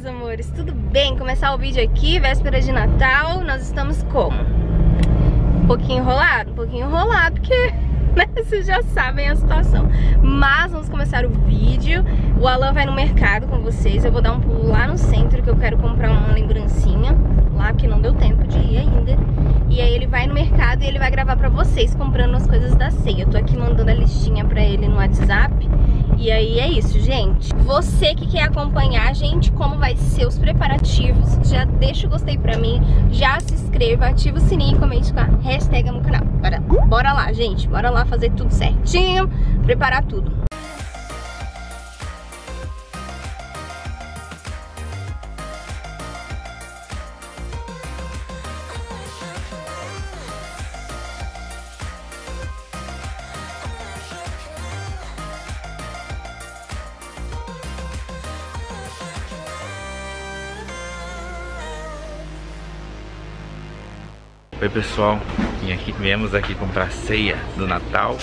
meus amores, tudo bem? Começar o vídeo aqui, véspera de Natal, nós estamos como? Um pouquinho enrolado, um pouquinho enrolado, porque né, vocês já sabem a situação. Mas vamos começar o vídeo, o Alan vai no mercado com vocês, eu vou dar um pulo lá no centro que eu quero comprar uma lembrancinha, lá porque não deu tempo de ir ainda. E aí ele vai no mercado e ele vai gravar pra vocês comprando as coisas da ceia. Eu tô aqui mandando a listinha pra ele no WhatsApp. E aí é isso, gente. Você que quer acompanhar, gente, como vai ser os preparativos, já deixa o gostei pra mim, já se inscreva, ativa o sininho e comente com a hashtag no canal. Bora, bora lá, gente. Bora lá fazer tudo certinho, preparar tudo. Oi pessoal, Vim aqui, viemos aqui comprar ceia do Natal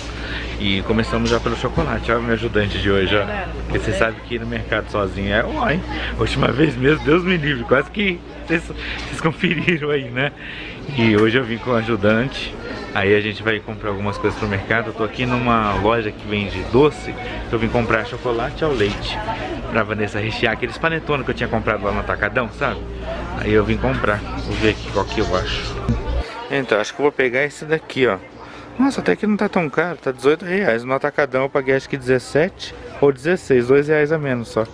e começamos já pelo chocolate, olha o meu ajudante de hoje, ó. Porque você sabe que ir no mercado sozinho é ó, hein? Última vez mesmo, Deus me livre, quase que vocês, vocês conferiram aí, né? E hoje eu vim com o ajudante, aí a gente vai comprar algumas coisas pro mercado. Eu tô aqui numa loja que vende doce, que eu vim comprar chocolate ao leite pra Vanessa rechear aqueles panetones que eu tinha comprado lá no Atacadão, sabe? Aí eu vim comprar, vou ver aqui qual que eu acho. Então, acho que eu vou pegar esse daqui, ó. Nossa, até que não tá tão caro, tá 18 reais. No atacadão eu paguei acho que 17 ou 16, 2 reais a menos só.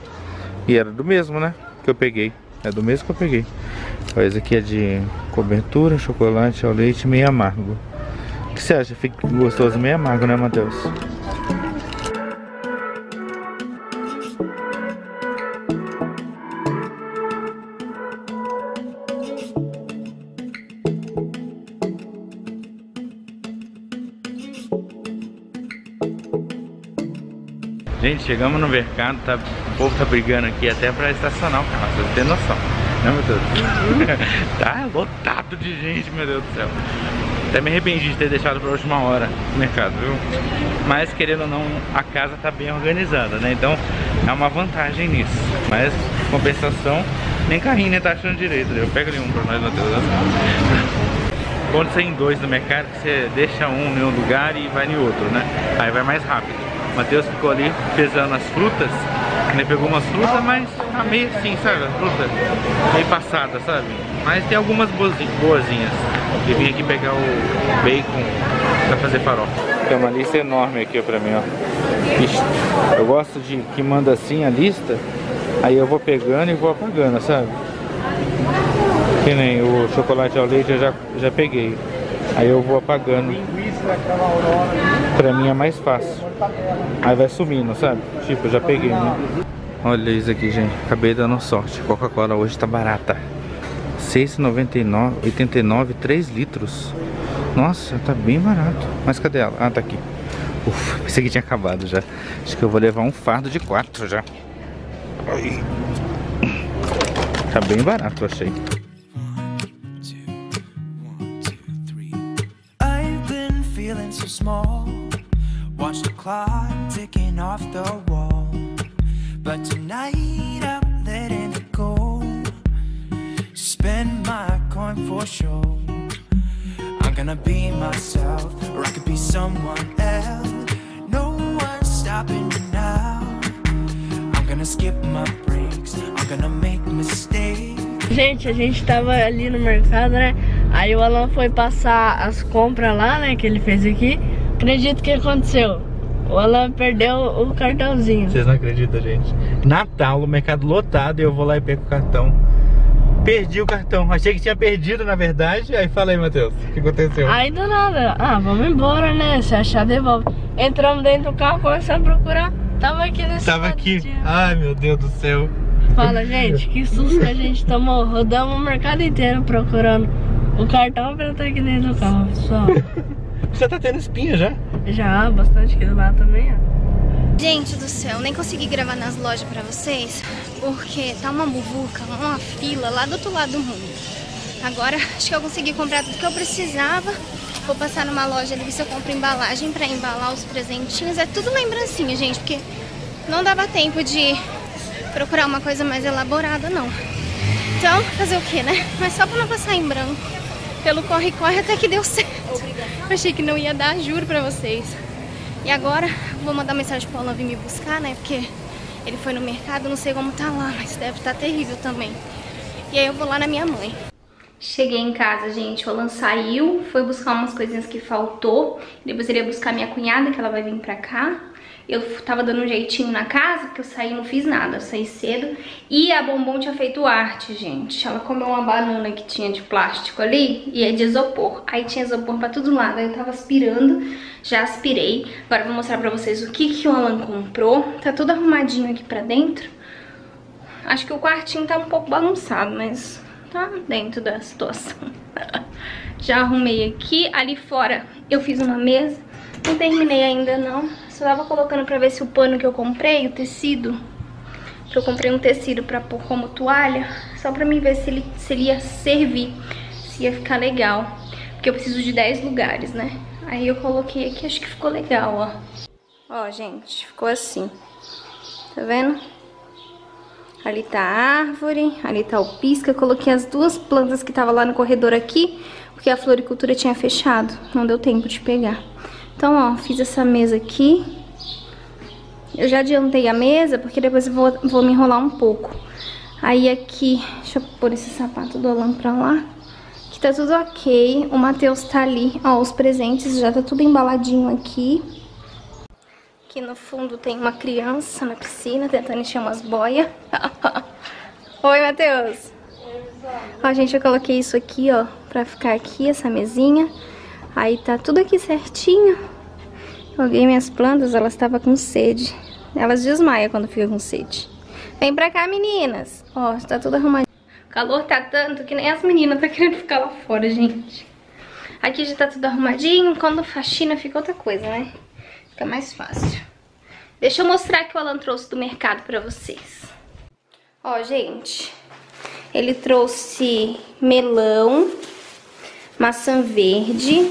E era do mesmo, né? Que eu peguei. É do mesmo que eu peguei. Ó, esse aqui é de cobertura, chocolate ao leite meio amargo. O que você acha? Fica gostoso meio amargo, né, Matheus? Chegamos no mercado, tá, o povo tá brigando aqui até pra estacionar o carro, você ter noção. Né, meu Deus? tá lotado de gente, meu Deus do céu. Até me arrependi de ter deixado pra última hora o mercado, viu? Mas, querendo ou não, a casa tá bem organizada, né? Então, é uma vantagem nisso. Mas, compensação, nem carrinho nem tá achando direito. Eu pego ali um pra nós, Matheus. Quando você é em dois no mercado, você deixa um em um lugar e vai em outro, né? Aí vai mais rápido. Matheus ficou ali pesando as frutas. Ele pegou umas frutas, mas tá meio assim, sabe? Fruta meio passada, sabe? Mas tem algumas boazinhas. E vim aqui pegar o bacon pra fazer farofa. Tem uma lista enorme aqui pra mim, ó. Eu gosto de que manda assim a lista, aí eu vou pegando e vou apagando, sabe? Que nem o chocolate ao leite eu já, já peguei. Aí eu vou apagando. Pra mim é mais fácil. Aí vai sumindo, sabe? Tipo, já peguei, né? Olha isso aqui, gente. Acabei dando sorte. Coca-Cola hoje tá barata. 6,99, 89, 3 litros. Nossa, tá bem barato. Mas cadê ela? Ah, tá aqui. Ufa, pensei que tinha acabado já. Acho que eu vou levar um fardo de 4 já. Ai. Tá bem barato, eu achei. small Watch the clock ticking off the wall But tonight I'm letting it go Spend my coin for sure I'm gonna be myself Or I could be someone else No one's stopping me now I'm gonna skip my breaks I'm gonna make mistakes Gente, a gente tava ali no mercado, né? Aí o Alan foi passar as compras lá, né? Que ele fez aqui. Acredito que aconteceu. O Alan perdeu o cartãozinho. Vocês não acreditam, gente? Natal, o mercado lotado e eu vou lá e pego o cartão. Perdi o cartão. Achei que tinha perdido, na verdade. Aí falei, Matheus, o que aconteceu? Aí do nada, ah, vamos embora, né? Se achar, devolve. Entramos dentro do carro, começamos a procurar. Tava aqui nesse Tava aqui. Ai, meu Deus do céu. Fala, gente, que susto que a gente tomou. Rodamos o mercado inteiro procurando o cartão pra estar aqui dentro do carro, pessoal. Você tá tendo espinha já? Já, bastante aqui do lado também, ó. Gente do céu, nem consegui gravar nas lojas pra vocês, porque tá uma muvuca, uma fila lá do outro lado do mundo. Agora, acho que eu consegui comprar tudo que eu precisava. Vou passar numa loja ali ver se eu compro embalagem pra embalar os presentinhos. É tudo lembrancinha, gente, porque não dava tempo de procurar uma coisa mais elaborada, não. Então, fazer o que, né? Mas só pra não passar em branco. Pelo corre-corre até que deu certo. Eu achei que não ia dar, juro pra vocês. E agora, vou mandar mensagem pro Alan vir me buscar, né? Porque ele foi no mercado, não sei como tá lá, mas deve estar tá terrível também. E aí eu vou lá na minha mãe. Cheguei em casa, gente, o Alan saiu, foi buscar umas coisinhas que faltou. Depois ele ia buscar minha cunhada, que ela vai vir pra cá. Eu tava dando um jeitinho na casa, porque eu saí e não fiz nada, eu saí cedo. E a Bombom tinha feito arte, gente. Ela comeu uma banana que tinha de plástico ali e é de isopor. Aí tinha isopor pra todo lado, aí eu tava aspirando, já aspirei. Agora eu vou mostrar pra vocês o que, que o Alan comprou. Tá tudo arrumadinho aqui pra dentro. Acho que o quartinho tá um pouco bagunçado, mas tá dentro da situação. Já arrumei aqui. Ali fora eu fiz uma mesa. Não terminei ainda não. Só tava colocando pra ver se o pano que eu comprei, o tecido, que eu comprei um tecido pra pôr como toalha, só pra mim ver se ele, se ele ia servir, se ia ficar legal. Porque eu preciso de 10 lugares, né? Aí eu coloquei aqui, acho que ficou legal, ó. Ó, gente, ficou assim. Tá vendo? Ali tá a árvore, ali tá o pisca. coloquei as duas plantas que tava lá no corredor aqui, porque a floricultura tinha fechado. Não deu tempo de pegar. Então, ó, fiz essa mesa aqui. Eu já adiantei a mesa, porque depois eu vou, vou me enrolar um pouco. Aí aqui, deixa eu pôr esse sapato do Alan pra lá. Aqui tá tudo ok. O Matheus tá ali. Ó, os presentes já tá tudo embaladinho aqui. Aqui no fundo tem uma criança na piscina tentando encher umas boias. Oi, Matheus. Ó, gente, eu coloquei isso aqui, ó, pra ficar aqui, essa mesinha. Aí tá tudo aqui certinho. Joguei minhas plantas, elas estavam com sede. Elas desmaiam quando fica com sede. Vem pra cá, meninas. Ó, tá tudo arrumadinho. O calor tá tanto que nem as meninas tá querendo ficar lá fora, gente. Aqui já tá tudo arrumadinho. Quando faxina fica outra coisa, né? Fica mais fácil. Deixa eu mostrar que o Alan trouxe do mercado pra vocês. Ó, gente. Ele trouxe melão, maçã verde,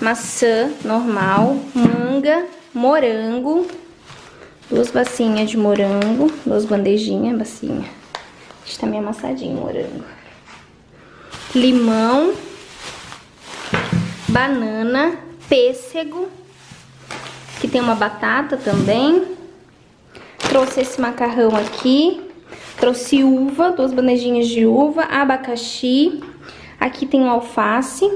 maçã normal, manga, morango, duas bacinhas de morango, duas bandejinhas, bacinha. Está meio amassadinho o morango. Limão, banana, pêssego, Aqui tem uma batata também. Trouxe esse macarrão aqui. Trouxe uva, duas bandejinhas de uva, abacaxi. Aqui tem alface.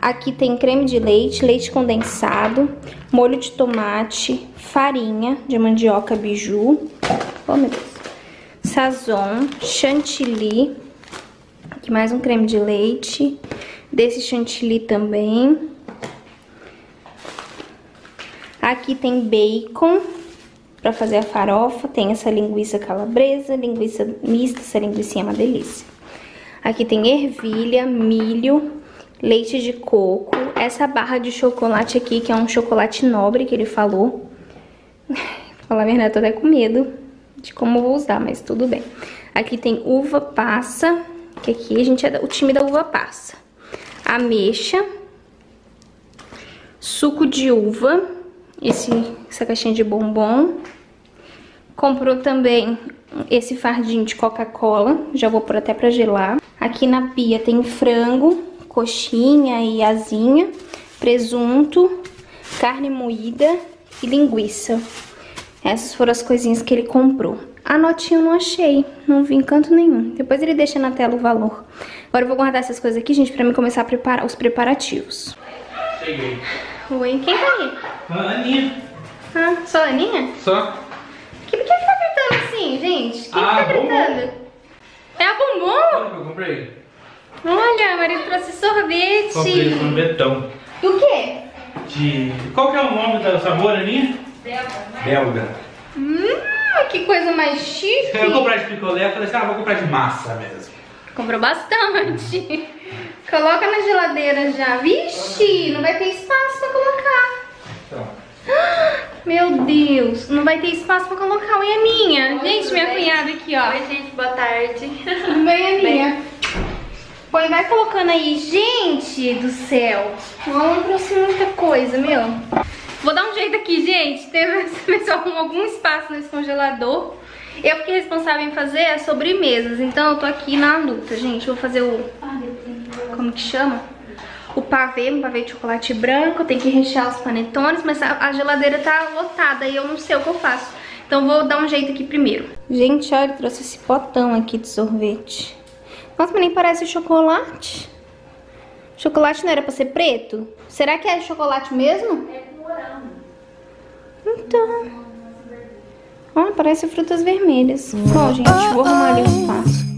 Aqui tem creme de leite, leite condensado, molho de tomate, farinha de mandioca biju. Oh, meu Deus. Sazon, chantilly. Aqui mais um creme de leite. Desse chantilly também. Aqui tem bacon para fazer a farofa, tem essa linguiça calabresa, linguiça mista, essa linguiça é uma delícia. Aqui tem ervilha, milho, leite de coco, essa barra de chocolate aqui, que é um chocolate nobre que ele falou. Falar a verdade, tô até com medo de como vou usar, mas tudo bem. Aqui tem uva passa, que aqui a gente é o time da uva passa. Ameixa, suco de uva, esse, essa caixinha de bombom. Comprou também esse fardinho de Coca-Cola, já vou pôr até pra gelar. Aqui na pia tem frango, coxinha e asinha, presunto, carne moída e linguiça. Essas foram as coisinhas que ele comprou. A notinha eu não achei, não vi em canto nenhum. Depois ele deixa na tela o valor. Agora eu vou guardar essas coisas aqui, gente, pra mim começar a preparar os preparativos. Cheguei. Oi, quem tá aí? A Aninha. Ah, só a Aninha? Só. Gente? Quem Ah, tá bombom. gritando? É a Bombom? Olha que eu comprei. Olha, a Maria trouxe sorvete. Comprei betão. Do quê? De... Qual que é o nome do sabor, Aninha? Belga. Belga. Hum, que coisa mais chique. Eu ia comprar de picolé, eu falei assim, ah, vou comprar de massa mesmo. Comprou bastante. Coloca na geladeira já. Vixe, não vai ter espaço pra colocar. Então. Meu Deus, não vai ter espaço pra colocar. A minha. Gente, minha cunhada aqui, ó. Oi, gente, boa tarde. Bem, a minha. Põe, vai colocando aí. Gente do céu. O Alan trouxe muita coisa, meu. Vou dar um jeito aqui, gente. Teve, ver se eu arrumo algum espaço nesse congelador. Eu fiquei responsável em fazer as sobremesas, então eu tô aqui na luta, gente. Vou fazer o... Como que chama? O pavê, um pavê de chocolate branco. Tem que rechear os panetones, mas a geladeira tá lotada e eu não sei o que eu faço. Então vou dar um jeito aqui primeiro. Gente, olha, trouxe esse potão aqui de sorvete. Nossa, mas nem parece chocolate. Chocolate não era pra ser preto? Será que é chocolate mesmo? É morango. Então... Ah, parece frutas vermelhas. Bom, gente, vou arrumar ali o espaço.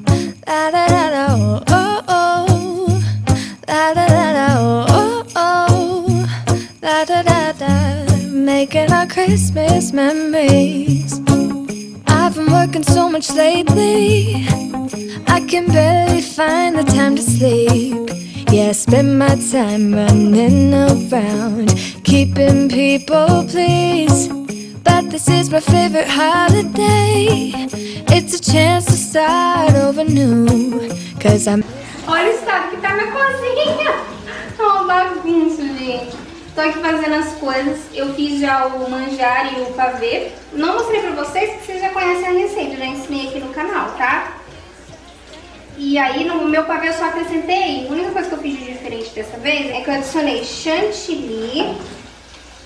Making our Christmas memories. I've been working so much lately. I can barely find the time to sleep. Yeah, I spend my time running around Keeping people pleased. But this is my favorite holiday. It's a chance to start over new Cause I'm Olha o estado que tá minha cozinha Tá uma bagunça, gente Tô aqui fazendo as coisas Eu fiz já o manjar e o pavê Não mostrei pra vocês, porque vocês já conhecem a receita Já ensinei aqui no canal, tá? E aí no meu pavê eu só acrescentei A única coisa que eu fiz de diferente dessa vez É que eu adicionei chantilly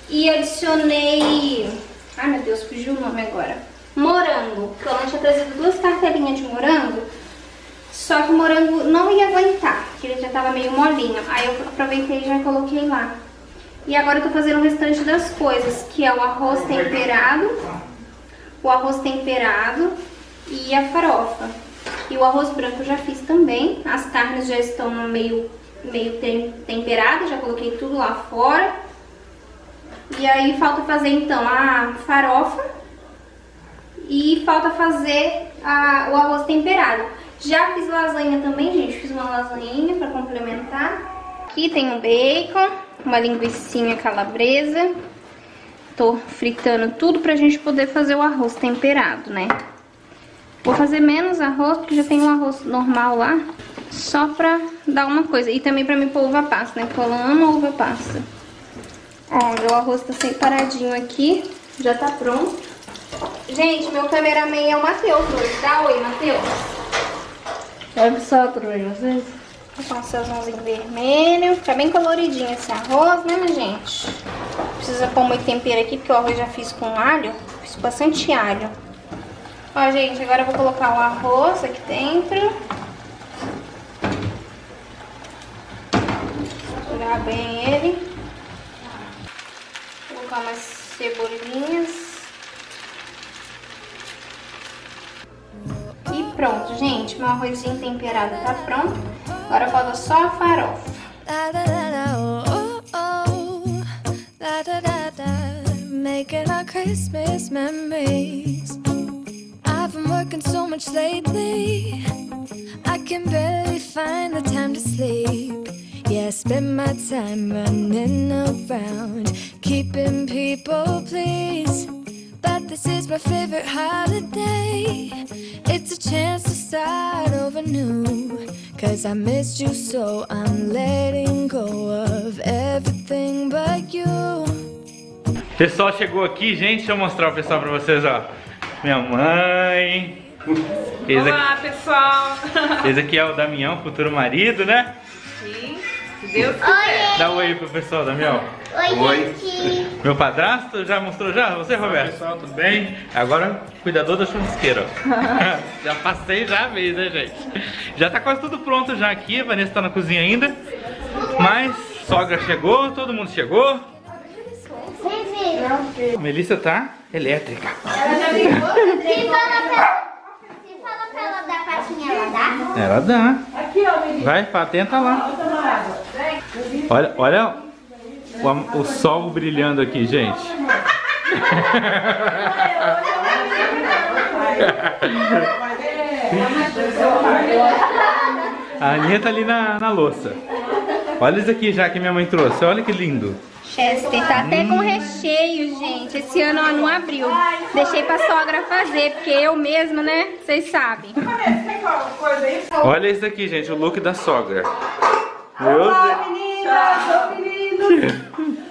E adicionei Ai, meu Deus, fugiu o nome agora. Morango. Porque eu tinha trazido duas cartelinhas de morango. Só que o morango não ia aguentar, porque ele já tava meio molinho. Aí eu aproveitei e já coloquei lá. E agora eu tô fazendo o restante das coisas, que é o arroz temperado, o arroz temperado e a farofa. E o arroz branco eu já fiz também. As carnes já estão meio, meio temperadas, já coloquei tudo lá fora. E aí falta fazer então a farofa e falta fazer a, o arroz temperado. Já fiz lasanha também, gente, fiz uma lasanha para complementar. Aqui tem um bacon, uma linguiça calabresa. Tô fritando tudo pra gente poder fazer o arroz temperado, né? Vou fazer menos arroz, porque já tem um arroz normal lá. Só pra dar uma coisa. E também pra me pôr uva passa, né? Porque eu amo uva passa. Ó, meu arroz tá separadinho aqui. Já tá pronto. Gente, meu cameraman é o Matheus hoje. Dá oi, Matheus. Pessoal, tudo bem vocês? Com seus mãozinhos vermelho. Fica bem coloridinho esse arroz, né, minha gente? Precisa pôr muito tempero aqui, porque o arroz já fiz com alho. Fiz bastante alho. Ó, gente, agora eu vou colocar o arroz aqui dentro. Misturar bem ele colocar umas cebolinhas. E pronto, gente. Meu arrozinho temperado tá pronto. Agora falta só a farofa. Making our memories I've been working so much lately I can barely find the time to sleep Yeah, I spend my time running around Keeping people pleased this is my favorite holiday. It's a chance to start over new. Cause I missed you so I'm letting go of everything but you. Pessoal chegou aqui, gente, deixa eu mostrar o pessoal pra vocês, ó. Minha mãe. Olá, aqui, pessoal. Esse aqui é o Damião, futuro marido, né? Deus quiser. Dá um oi pro pessoal, Damião. Oi, oi. Gente. Meu padrasto já mostrou já? Você, Roberto? Oi, pessoal, tudo bem? Agora, cuidador da churrasqueira. já passei já a vez, né, gente? Já tá quase tudo pronto já aqui. A Vanessa tá na cozinha ainda. Mas, sogra chegou, todo mundo chegou. A Melissa tá elétrica. Ela já ligou? ela dá? Ela dá. Aqui, ó, Vai, Fá, tenta lá. Olha, olha o, o sol brilhando aqui, gente. A Aninha tá ali na, na louça. Olha isso aqui já que minha mãe trouxe. Olha que lindo. Chester tá até com recheio, gente. Esse ano ela não abriu. Deixei pra sogra fazer, porque eu mesma, né? Vocês sabem. Olha isso aqui, gente. O look da sogra. Meu Olá, menino!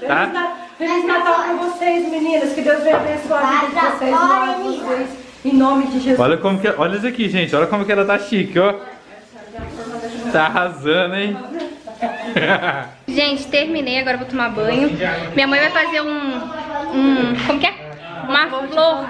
Tá? Feliz Natal pra vocês, meninas. Que Deus venha abençoar a vida de vocês, vocês. Em nome de Jesus. Olha como que. Olha isso aqui, gente. Olha como que ela tá chique, ó. Tá arrasando, hein? Gente, terminei, agora eu vou tomar banho. Minha mãe vai fazer um. um como que é? Uma flor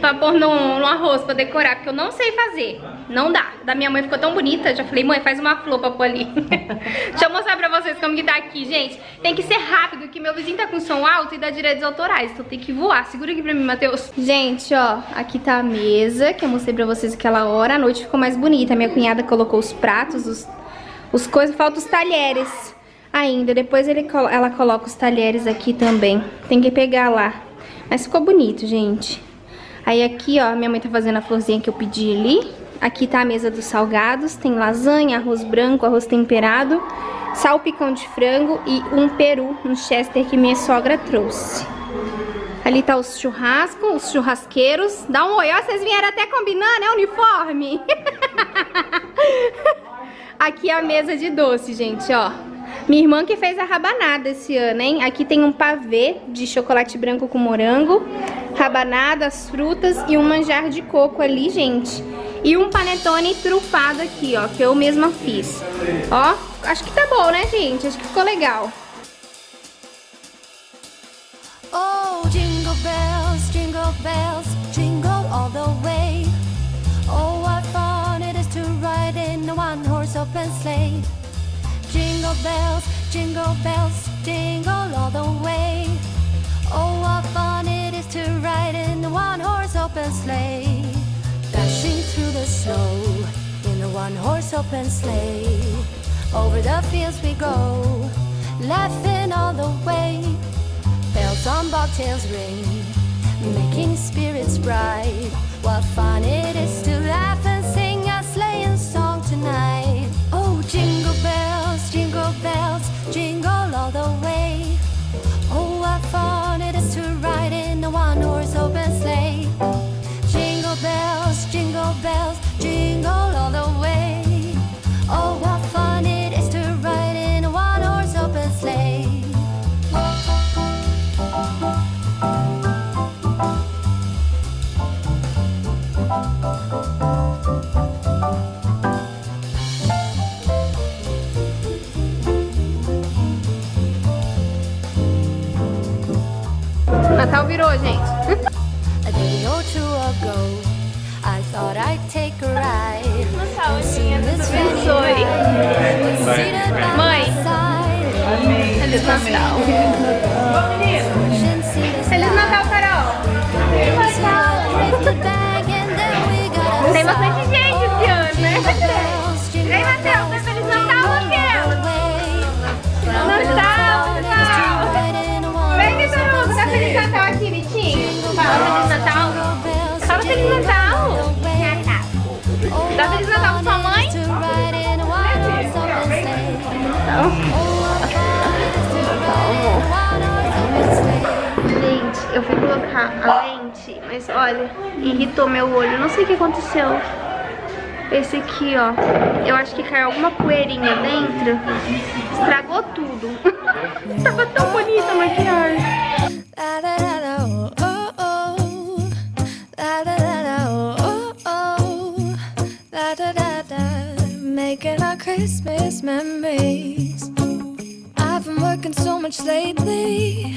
pra pôr no, no arroz, pra decorar, porque eu não sei fazer. Não dá. Da minha mãe ficou tão bonita, já falei, mãe, faz uma flor pra pôr ali. Deixa eu mostrar pra vocês como que tá aqui, gente. Tem que ser rápido, que meu vizinho tá com som alto e dá direitos autorais, então tem que voar. Segura aqui pra mim, Matheus. Gente, ó, aqui tá a mesa, que eu mostrei pra vocês aquela hora. A noite ficou mais bonita. Minha cunhada colocou os pratos, os, os coisas, falta os talheres ainda. Depois ele, ela coloca os talheres aqui também. Tem que pegar lá. Mas ficou bonito, gente. Aí aqui, ó, minha mãe tá fazendo a florzinha que eu pedi ali. Aqui tá a mesa dos salgados. Tem lasanha, arroz branco, arroz temperado, salpicão de frango e um peru, um chester que minha sogra trouxe. Ali tá os churrascos, os churrasqueiros. Dá um oi, ó, vocês vieram até combinando, é uniforme? Aqui é a mesa de doce, gente, ó. Minha irmã que fez a rabanada esse ano, hein? Aqui tem um pavê de chocolate branco com morango, rabanada, as frutas e um manjar de coco ali, gente. E um panetone trufado aqui, ó, que eu mesma fiz. Ó, acho que tá bom, né, gente? Acho que ficou legal. Oh, jingle bells, jingle bells, jingle all the way. Oh, what fun it is to ride in a one-horse open sleigh. Jingle bells, jingle bells, jingle all the way. Oh, what fun it is to ride in a one-horse open sleigh. Dashing through the snow in a one-horse open sleigh. Over the fields we go, laughing all the way. Bells on bobtails ring, making spirits bright. Virou, gente. A day or two ago, I thought I'd take a ride. and see Miss Fanny abençoe. ride. Was seated by Mãe. my side. Feliz Natal. Eu fui colocar a lente, mas olha, irritou meu olho. Não sei o que aconteceu. Esse aqui, ó, eu acho que caiu alguma poeirinha dentro. Estragou tudo. Tava tão bonita a maquiagem. Making our Christmas memories. I've been working so much lately.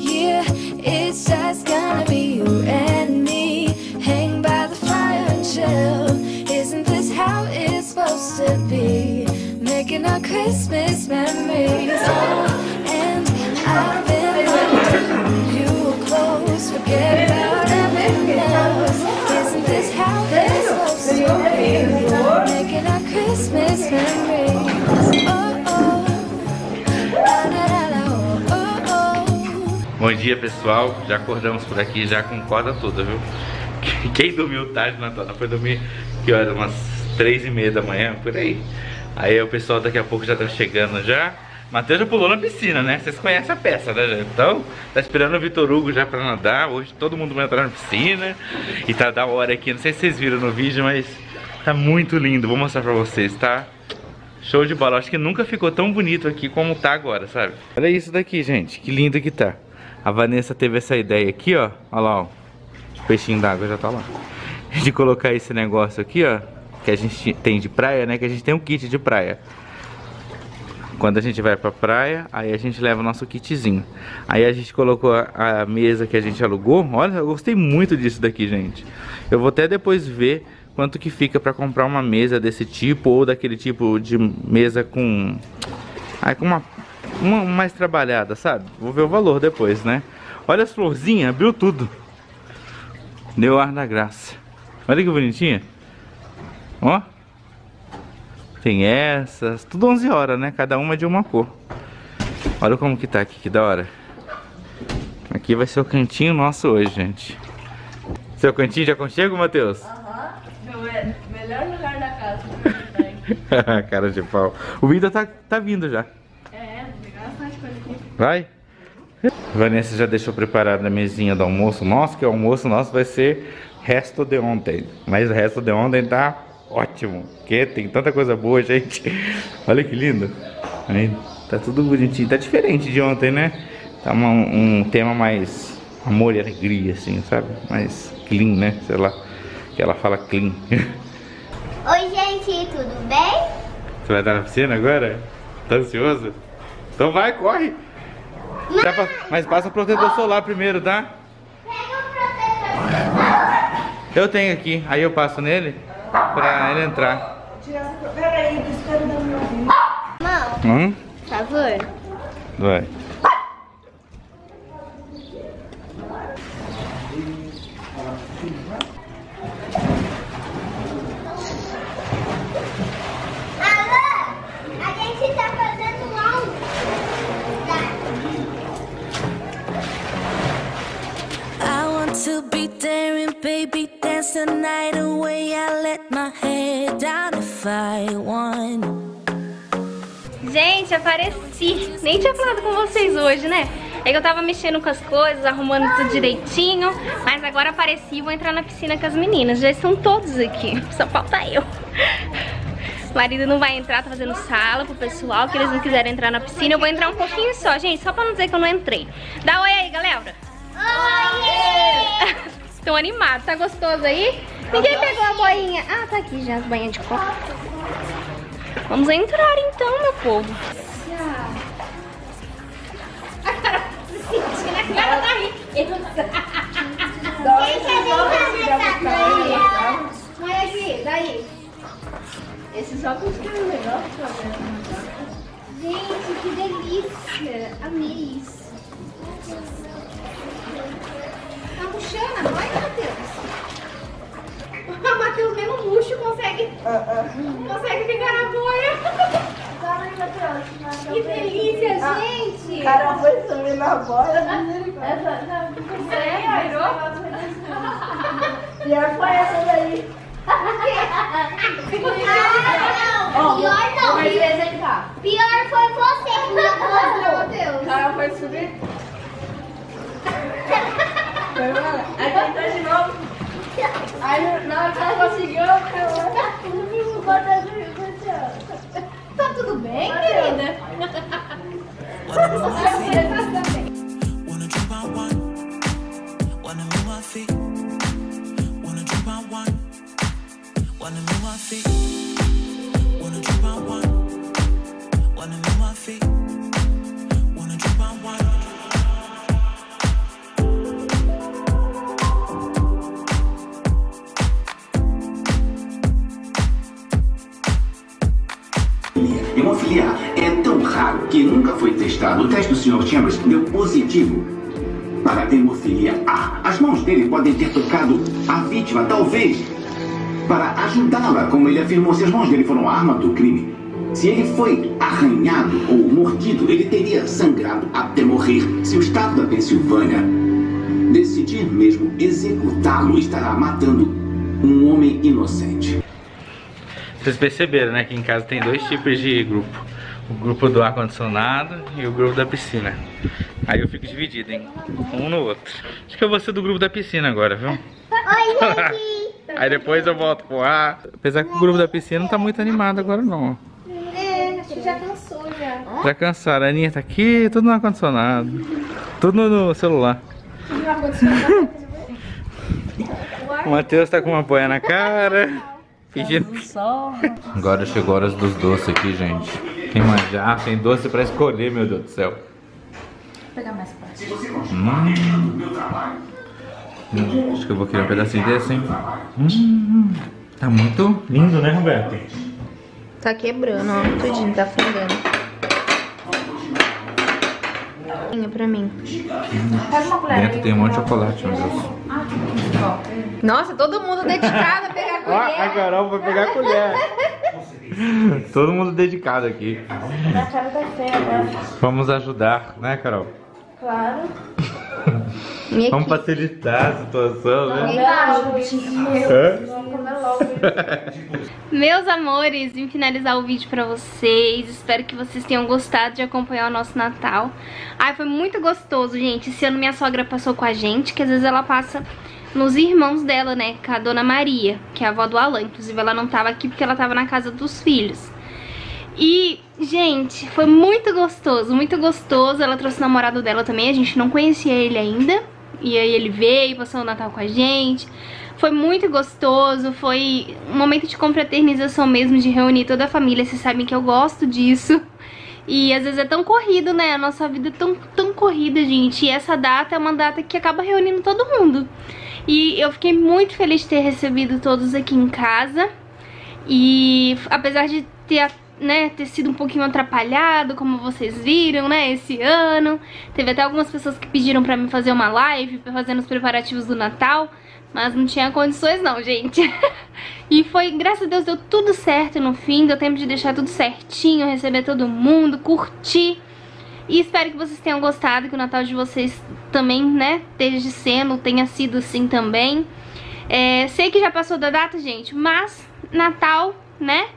it's just gonna be you and me. Hang by the fire and chill. Isn't this how it's supposed to be? Making our Christmas memories. Oh, and I've been holding you dia, pessoal. Já acordamos por aqui já com corda toda, viu? Quem dormiu tarde na tona foi dormir, que hora? Umas três e meia da manhã, por aí. Aí o pessoal daqui a pouco já tá chegando já. Matheus já pulou na piscina, né? Vocês conhecem a peça, né, gente? Então, tá esperando o Vitor Hugo já pra nadar. Hoje todo mundo vai entrar na piscina. E tá da hora aqui. Não sei se vocês viram no vídeo, mas tá muito lindo. Vou mostrar pra vocês, tá? Show de bola. Acho que nunca ficou tão bonito aqui como tá agora, sabe? Olha isso daqui, gente. Que lindo que tá. A Vanessa teve essa ideia aqui, ó. Olha lá, ó. O peixinho d'água já tá lá. De colocar esse negócio aqui, ó. Que a gente tem de praia, né? Que a gente tem um kit de praia. Quando a gente vai pra praia, aí a gente leva o nosso kitzinho. Aí a gente colocou a, mesa que a gente alugou. Olha, eu gostei muito disso daqui, gente. Eu vou até depois ver quanto que fica pra comprar uma mesa desse tipo ou daquele tipo de mesa com... Aí com uma, uma mais trabalhada, sabe? Vou ver o valor depois, né? Olha as florzinhas, abriu tudo. Deu ar da graça. Olha que bonitinha. Ó. Tem essas. Tudo 11 horas, né? Cada uma de uma cor. Olha como que tá aqui, que da hora. Aqui vai ser o cantinho nosso hoje, gente. Seu cantinho de aconchego, Matheus? Aham. Melhor lugar da casa. Cara de pau. O Vida tá, tá vindo já. É, pegar bastante coisa aqui. Vai. Vanessa já deixou preparada a mesinha do almoço nosso, que o almoço nosso vai ser resto de ontem. Mas o resto de ontem tá ótimo. Porque tem tanta coisa boa, gente. Olha que lindo. Aí, tá tudo bonitinho. Tá diferente de ontem, né? Tá uma- um tema mais amor e alegria, assim, sabe? Mais clean, né? Sei lá. Que ela fala clean. Oi, gente, tudo bem? Você vai estar na piscina agora? Tá ansioso? Então vai, corre. Pa- Mas passa o protetor solar primeiro, tá? Pega o protetor. Eu tenho aqui, aí eu passo nele pra ele entrar. Peraí, espera dar meu ouvido. Mão, Hum? por favor. Vai. Baby, dance the night away. I let my head down if I won. Gente, apareci. Nem tinha falado com vocês hoje, né? É que eu tava mexendo com as coisas, arrumando tudo direitinho. Mas agora apareci e vou entrar na piscina com as meninas. Já estão todos aqui. Só falta eu. O marido não vai entrar, tá fazendo sala pro pessoal, que eles não quiseram entrar na piscina. Eu vou entrar um pouquinho só, gente, só pra não dizer que eu não entrei. Dá oi aí, galera. Oiê! Estão animados, tá gostoso aí? Ninguém pegou a boinha. Ah, tá aqui já, as boinhas de copo. Vamos entrar então, meu povo. A cara sentindo a cara da. Olha aqui, daí. Esse só que é pra fazer. Gente, que delícia. Amei isso. Tá murchando a boia, Matheus? O Matheus mesmo murcho consegue, consegue ficar na boia. Que delícia, gente. Cara, foi sumir na boia. É, virou? Pior foi essa daí. Não, pior não. Pior foi você que me acordou. O cara foi subir. Aí tentou de novo. Aí na hora que ela conseguiu, eu Tá tudo bem, querida? né? Wanna teste do Sr. Chambers deu positivo para a hemofilia A. As mãos dele podem ter tocado a vítima, talvez para ajudá-la, como ele afirmou. Se as mãos dele foram a arma do crime, se ele foi arranhado ou mordido, ele teria sangrado até morrer se o estado da Pensilvânia decidir mesmo executá-lo, estará matando um homem inocente. Vocês perceberam, né, que em casa tem dois tipos de grupo. O grupo do ar-condicionado e o grupo da piscina. Aí eu fico dividido, hein? Um no outro. Acho que eu vou ser do grupo da piscina agora, viu? Oi. Aí depois eu volto pro ar. Apesar que o grupo da piscina não tá muito animado agora não. É, acho que já cansou já. Já cansaram. A Aninha tá aqui, tudo no ar-condicionado. Tudo no, no celular. O Matheus tá com uma boia na cara. Fingindo. Agora chegou a hora dos doces aqui, gente. Tem manjar, tem doce pra escolher, meu Deus do céu. Vou pegar mais fácil. Hum. Hum, Acho que eu vou querer um pedacinho desse, hein? Hum, tá muito lindo, né, Roberto? Tá quebrando, ó. Tudinho, tá afundando. Pra mim. Dentro tem um monte de chocolate, meu Deus. Nossa, todo mundo dedicado a pegar a Ó, a colher. Carol vai pegar a colher. Todo mundo dedicado aqui. A cara tá feia agora. Vamos ajudar, né, Carol? Claro. Vamos facilitar a situação, né? Meus amores, vim finalizar o vídeo pra vocês. Espero que vocês tenham gostado de acompanhar o nosso Natal. Ai, foi muito gostoso, gente. Esse ano minha sogra passou com a gente, que às vezes ela passa nos irmãos dela, né? Com a dona Maria, que é a avó do Alan. Inclusive, ela não tava aqui porque ela tava na casa dos filhos. E, gente, foi muito gostoso, muito gostoso. Ela trouxe o namorado dela também, a gente não conhecia ele ainda. E aí ele veio, passou o Natal com a gente. Foi muito gostoso, foi um momento de confraternização mesmo, de reunir toda a família. Vocês sabem que eu gosto disso. E às vezes é tão corrido, né? A nossa vida é tão, tão corrida, gente. E essa data é uma data que acaba reunindo todo mundo. E eu fiquei muito feliz de ter recebido todos aqui em casa. E apesar de ter, né, ter sido um pouquinho atrapalhado, como vocês viram, né, esse ano. Teve até algumas pessoas que pediram pra mim fazer uma live, fazendo os preparativos do Natal. Mas não tinha condições não, gente. e foi, graças a Deus, deu tudo certo no fim. Deu tempo de deixar tudo certinho, receber todo mundo, curtir. E espero que vocês tenham gostado, que o Natal de vocês também, né, esteja sendo, tenha sido assim também. É, sei que já passou da data, gente, mas Natal, né,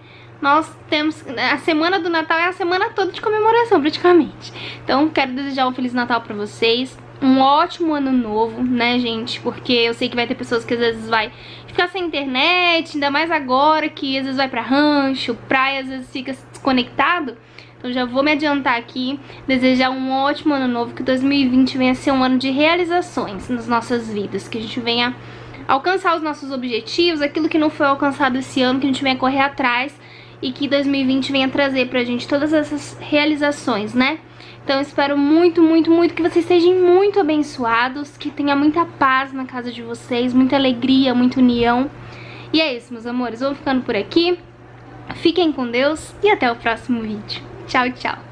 nós temos... A semana do Natal é a semana toda de comemoração, praticamente. Então, quero desejar um Feliz Natal pra vocês. Um ótimo ano novo, né, gente? Porque eu sei que vai ter pessoas que às vezes vai ficar sem internet, ainda mais agora que às vezes vai pra rancho, praia, às vezes fica desconectado. Então já vou me adiantar aqui, desejar um ótimo ano novo, que 2020 venha ser um ano de realizações nas nossas vidas, que a gente venha alcançar os nossos objetivos, aquilo que não foi alcançado esse ano, que a gente venha correr atrás e que 2020 venha trazer pra gente todas essas realizações, né? Então espero muito, muito, muito que vocês sejam muito abençoados, que tenha muita paz na casa de vocês, muita alegria, muita união. E é isso, meus amores, vou ficando por aqui. Fiquem com Deus e até o próximo vídeo. Tchau, tchau.